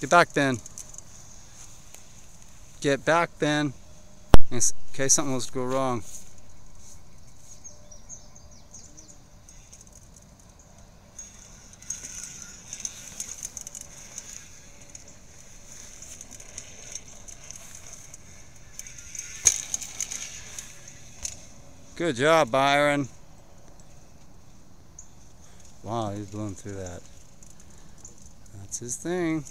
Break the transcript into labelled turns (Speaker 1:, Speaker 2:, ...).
Speaker 1: Get back, Ben. Get back, Ben. In case something was to go wrong. Good job, Byron. Wow, he's blown through that. That's his thing.